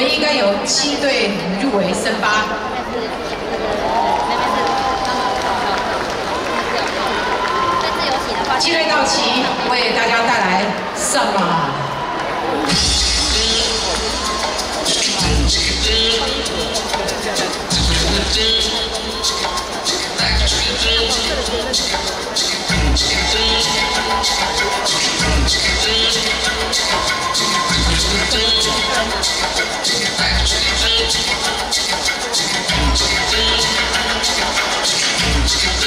们应该有七队入围申八。七队到齐，为大家带来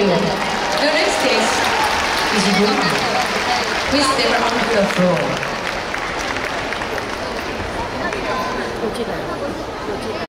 么？The next case is Ruma. Please step on the floor.